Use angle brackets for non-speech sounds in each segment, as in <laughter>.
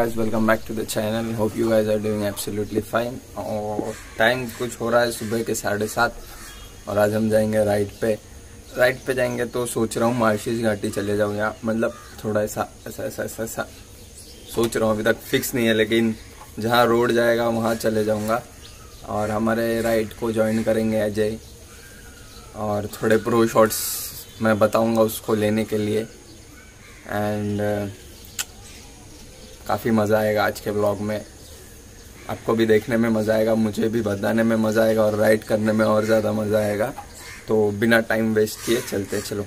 Guys welcome back to the channel hope you guys are doing absolutely fine और time कुछ हो रहा है सुबह के साढ़े सात और आज हम जाएँगे राइड पे। राइड पे जाएँगे तो सोच रहा हूँ मार्शिस घाटी चले जाऊँ यहाँ मतलब थोड़ा ऐसा ऐसा ऐसा ऐसा ऐसा सोच रहा हूँ अभी तक फिक्स नहीं है, लेकिन जहाँ रोड जाएगा वहाँ चले जाऊँगा। और हमारे राइड को ज्वाइन करेंगे अजय। और थोड़े प्रो शॉट्स मैं बताऊँगा उसको लेने के लिए। एंड काफ़ी मज़ा आएगा आज के ब्लॉग में। आपको भी देखने में मज़ा आएगा, मुझे भी बताने में मज़ा आएगा और राइड करने में और ज़्यादा मज़ा आएगा। तो बिना टाइम वेस्ट किए चलते चलो।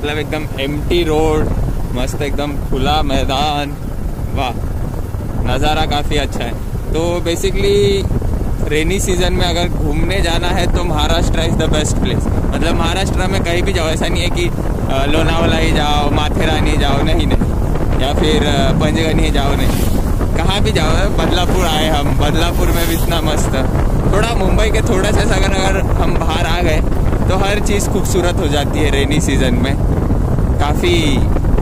मतलब एकदम एम्प्टी रोड मस्त एकदम खुला मैदान, वाह, नज़ारा काफ़ी अच्छा है। तो बेसिकली रेनी सीज़न में अगर घूमने जाना है तो Maharashtra is the best place मतलब महाराष्ट्र में कहीं भी जाओ, ऐसा नहीं है कि लोनावाला ही जाओ, माथेरानी जाओ, नहीं नहीं। या फिर पंचगनी जाओ, नहीं। कहाँ भी जाओ, बदलापुर आए हम। बदलापुर में भी इतना मस्त। थोड़ा मुंबई के थोड़ा सा अगर अगर हम बाहर आ गए तो हर चीज़ खूबसूरत हो जाती है रेनी सीज़न में। काफ़ी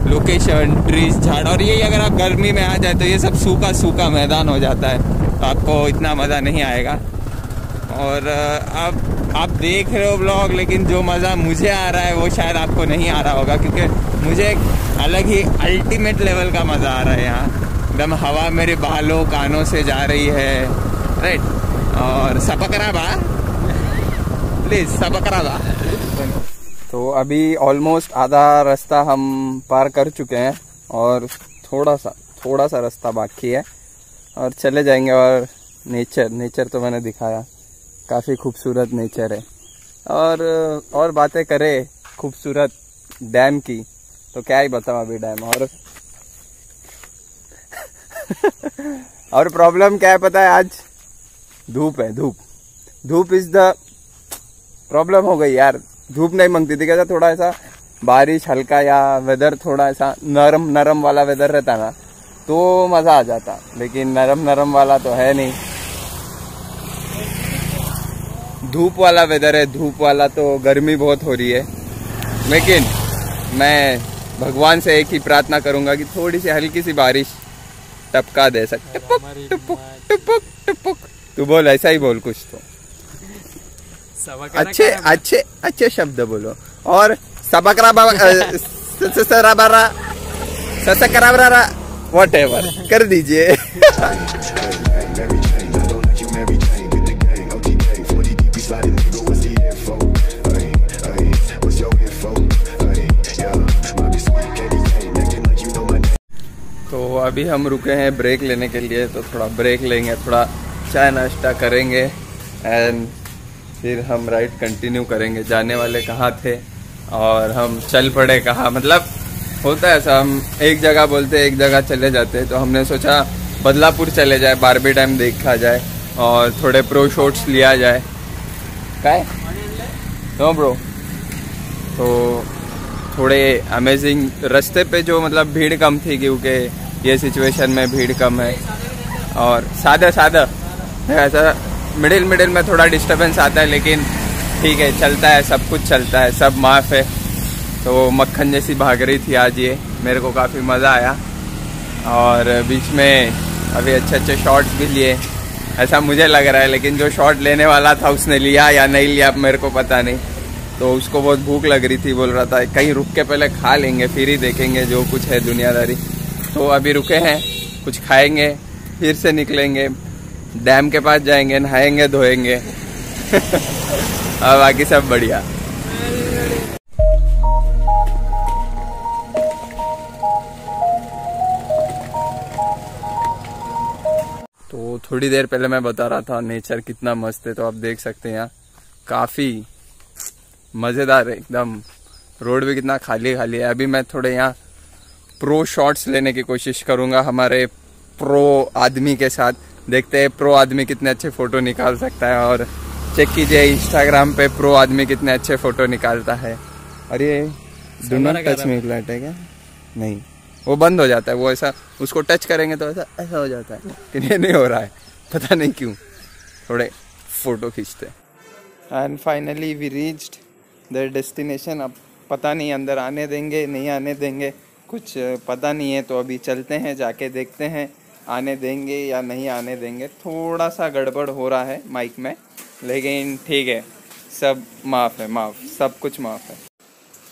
लोकेशन ट्रीज झाड़, और यही अगर आप गर्मी में आ जाए तो ये सब सूखा सूखा मैदान हो जाता है। तो आपको इतना मज़ा नहीं आएगा। और अब आप देख रहे हो ब्लॉग लेकिन जो मज़ा मुझे आ रहा है, वो शायद आपको नहीं आ रहा होगा, क्योंकि मुझे एक अलग ही अल्टीमेट लेवल का मज़ा आ रहा है यहाँ। एकदम हवा मेरे बालों, कानों से जा रही है। राइट और सपक रहा बा? प्लीज़ सबकरा तो अभी ऑलमोस्ट आधा रास्ता हम पार कर चुके हैं और थोड़ा सा थोड़ा सा रास्ता बाकी है और चले जाएँगे और नेचर नेचर तो मैंने दिखाया। काफ़ी खूबसूरत नेचर है। और और बातें करें खूबसूरत डैम की तो क्या ही बताऊँ अभी डैम और <laughs> और प्रॉब्लम क्या है पता है आज? धूप है, धूप। धूप इज़ द प्रॉब्लम हो गई यार। धूप नहीं मांगती थी क्या थोड़ा ऐसा बारिश हल्का या वेदर थोड़ा ऐसा नरम नरम वाला वेदर रहता ना तो मज़ा आ जाता। लेकिन नरम नरम वाला तो है नहीं। धूप वाला वेदर है, धूप वाला तो गर्मी बहुत हो रही है। लेकिन मैं भगवान से एक ही प्रार्थना करूँगा कि थोड़ी सी हल्की सी बारिश टपका दे सकते टपक टपक टपक टपक। तू बोल, ऐसा ही बोल कुछ तो। अच्छे अच्छे अच्छे शब्द बोलो। और सबकरा ससकरा वट एवर कर दीजिए। तो अभी हम रुके हैं ब्रेक लेने के लिए तो थोड़ा ब्रेक लेंगे थोड़ा चाय नाश्ता करेंगे एंड फिर हम राइड कंटिन्यू करेंगे। जाने वाले कहाँ थे और हम चल पड़े कहाँ। मतलब होता है ऐसा, हम एक जगह बोलते एक जगह चले जाते तो हमने सोचा बदलापुर चले जाए बारबी डैम देखा जाए और थोड़े प्रो शॉट्स लिया जाए। क्या? नो ब्रो तो थोड़े अमेजिंग रास्ते पे जो मतलब भीड़ कम थी, क्योंकि ये सिचुएशन में भीड़ कम है। और सादा सादा ऐसा मिडिल मिडिल में थोड़ा डिस्टरबेंस आता है, लेकिन ठीक है, चलता है, सब कुछ चलता है, सब माफ़ है। तो मक्खन जैसी भाग रही थी आज ये, मेरे को काफ़ी मज़ा आया। और बीच में अभी अच्छे अच्छे शॉट्स भी लिए। ऐसा मुझे लग रहा है, लेकिन जो शॉट लेने वाला था, उसने लिया या नहीं लिया मेरे को पता नहीं। तो उसको बहुत भूख लग रही थी, बोल रहा था, कहीं रुक के पहले खा लेंगे, फिर ही देखेंगे जो कुछ है दुनियादारी। तो अभी रुके हैं, कुछ खाएँगे, फिर से निकलेंगे। डैम के पास जाएँगे, नहाएँगे, धोएँगे। <laughs> और बाकी सब बढ़िया। तो थोड़ी देर पहले मैं बता रहा था, नेचर कितना मस्त है तो आप देख सकते हैं यहाँ। काफ़ी मज़ेदार है, एकदम। रोड भी कितना खाली खाली है। अभी मैं थोड़े यहाँ प्रो शॉट्स लेने की कोशिश करूँगा, हमारे प्रो आदमी के साथ। देखते हैं प्रो आदमी कितने अच्छे फ़ोटो निकाल सकता है और चेक कीजिए इंस्टाग्राम पे प्रो आदमी कितने अच्छे फ़ोटो निकालता है। और ये do not touch me flat है। क्या? नहीं। वो बंद हो जाता है वो ऐसा उसको टच करेंगे तो ऐसा ऐसा हो जाता है लेकिन ये नहीं हो रहा है। पता नहीं क्यों। थोड़े फ़ोटो खींचते and finally we reached the destination अब पता नहीं अंदर आने देंगे नहीं आने देंगे। कुछ पता नहीं है तो अभी चलते हैं जाके देखते हैं। आने देंगे या नहीं आने देंगे, थोड़ा सा गड़बड़ हो रहा है माइक में, लेकिन ठीक है, सब माफ़ है, माफ़, सब कुछ माफ़ है।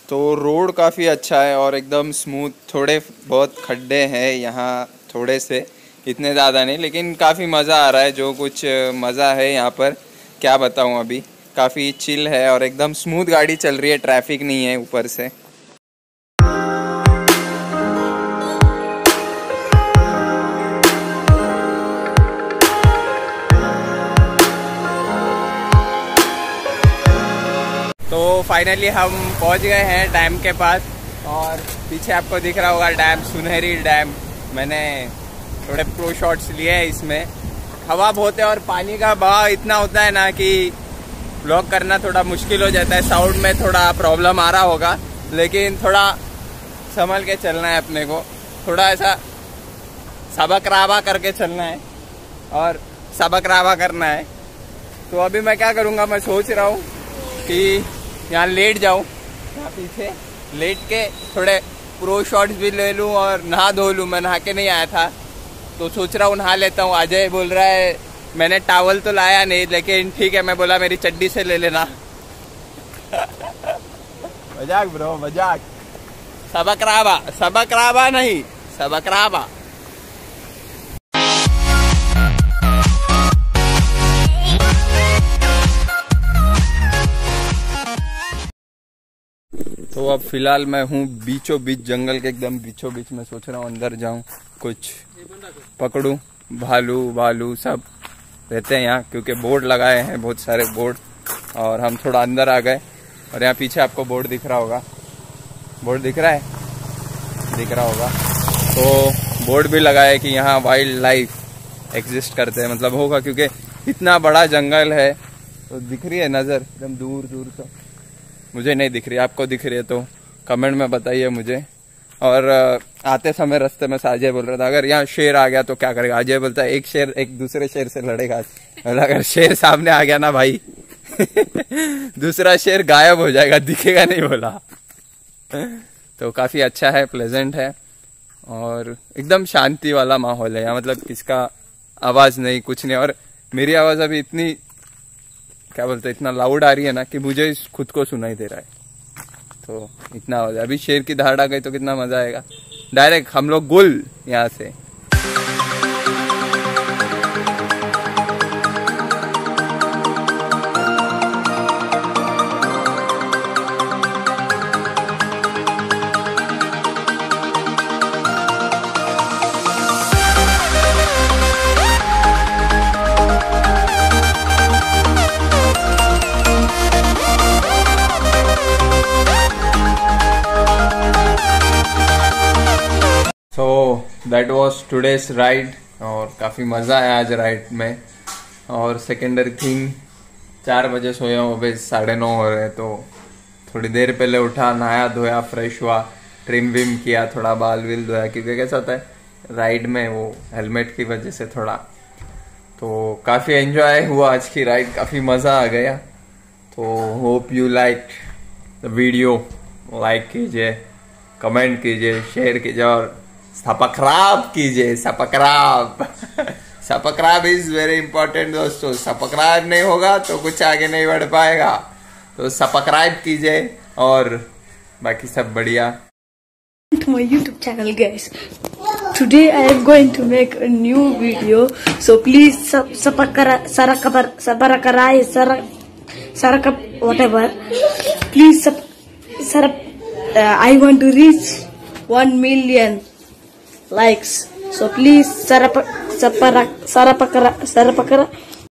तो रोड काफ़ी अच्छा है और एकदम स्मूथ, थोड़े बहुत खड्डे हैं यहाँ थोड़े से, इतने ज़्यादा नहीं, लेकिन काफ़ी मज़ा आ रहा है, जो कुछ मज़ा है यहाँ पर, क्या बताऊँ अभी। काफ़ी चिल है और एकदम स्मूथ गाड़ी चल रही है ट्रैफ़िक नहीं है ऊपर से। तो फाइनली हम पहुँच गए हैं डैम के पास। और पीछे आपको दिख रहा होगा डैम, सुनहरी डैम। मैंने थोड़े प्रो शॉट्स लिए हैं इसमें। हवा बहुत है और पानी का बहाव इतना होता है ना कि ब्लॉक करना थोड़ा मुश्किल हो जाता है। साउंड में थोड़ा प्रॉब्लम आ रहा होगा, लेकिन थोड़ा संभल के चलना है अपने को। थोड़ा ऐसा सबक रावा करके चलना है और सबक रावा करना है। तो अभी मैं क्या करूँगा, मैं सोच रहा हूँ कि यहाँ लेट जाऊँ। यहाँ पीछे। लेट के थोड़े प्रो शॉट्स भी ले लूँ और नहा धो लूँ। मैं नहा के नहीं आया था। तो सोच रहा हूँ नहा लेता हूँ। अजय बोल रहा है मैंने टावल तो लाया नहीं लेकिन ठीक है मैं बोला मेरी चड्डी से ले लेना। <laughs> मज़ाक ब्रो मज़ाक। सबक रावा सबक रावा नहीं सबक रावा तो अब फ़िलहाल मैं हूँ बीचों बीच जंगल के एकदम बीचों बीच में सोच रहा हूँ, अंदर जाऊँ, कुछ पकड़ू, भालू भालू सब रहते हैं यहाँ, क्योंकि बोर्ड लगाए हैं बहुत सारे बोर्ड, और हम थोड़ा अंदर आ गए, और यहाँ पीछे आपको बोर्ड दिख रहा होगा। बोर्ड दिख रहा है? दिख रहा होगा। तो बोर्ड भी लगा है कि यहाँ वाइल्ड लाइफ एग्जिस्ट करते हैं मतलब होगा, क्योंकि इतना बड़ा जंगल है तो दिख रही है नज़र, एकदम दूर दूर तक। मुझे नहीं दिख रही, आपको दिख रही है तो कमेंट में बताइए मुझे। और आते समय रास्ते में से अजय बोल रहा था, अगर यहाँ शेर आ गया तो क्या करेगा? अजय बोलता है, एक शेर, एक दूसरे शेर से लड़ेगा। अगर शेर सामने आ गया ना भाई, <laughs> दूसरा शेर गायब हो जाएगा, दिखेगा नहीं, बोला। तो काफ़ी अच्छा है प्लेजेंट है। और एकदम शांति वाला माहौल है यहाँ मतलब किसका आवाज़ नहीं, कुछ नहीं। और मेरी आवाज़ अभी इतनी क्या बोलते इतना लाउड आ रही है ना कि मुझे खुद को सुनाई दे रहा है। तो इतना जाए। अभी शेर की धार आ गई तो कितना मज़ा आएगा। डायरेक्ट हम लोग गुल यहाँ so. That was today's ride और काफ़ी मज़ा आया आज राइड में। और सेकेंडरी थिंग चार बजे सोया हूँ, अभी साढ़े नौ हो रहे तो थोड़ी देर पहले उठा, नहाया, धोया फ्रेश हुआ ट्रिम विम किया, थोड़ा बाल विल धोया, क्योंकि कैसा होता है राइड में वो हेलमेट की वजह से थोड़ा। तो काफ़ी एंजॉय हुआ आज की राइड काफ़ी मज़ा आ गया। तो hope you like the video like कीजिए कमेंट कीजिए शेयर कीजिए, और सपक्राब कीजिए subscribe subscribe is very important दोस्तों सब्सक्राइब नहीं होगा तो कुछ आगे नहीं बढ़ पाएगा तो सब्सक्राइब कीजिए और बाकी सब बढ़िया to my YouTube channel, guys. Today I am going to make a new video, so please sub sabarakarai sarak sarakap whatever. Please sub sarap. Uh, I want to reach one million likes, so please sarap saparak sarapakara sarapakara